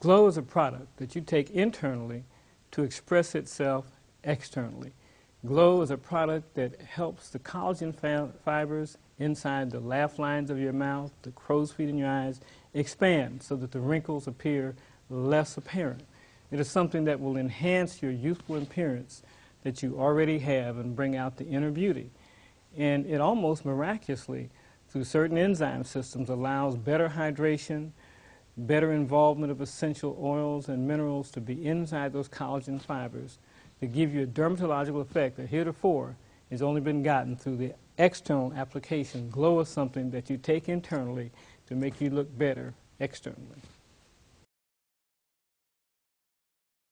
GLO is a product that you take internally to express itself externally. GLO is a product that helps the collagen fibers inside the laugh lines of your mouth, the crow's feet in your eyes, expand so that the wrinkles appear less apparent. It is something that will enhance your youthful appearance that you already have and bring out the inner beauty. And it almost miraculously, through certain enzyme systems, allows better hydration, better involvement of essential oils and minerals to be inside those collagen fibers to give you a dermatological effect that heretofore has only been gotten through the external application. GLO is something that you take internally to make you look better externally.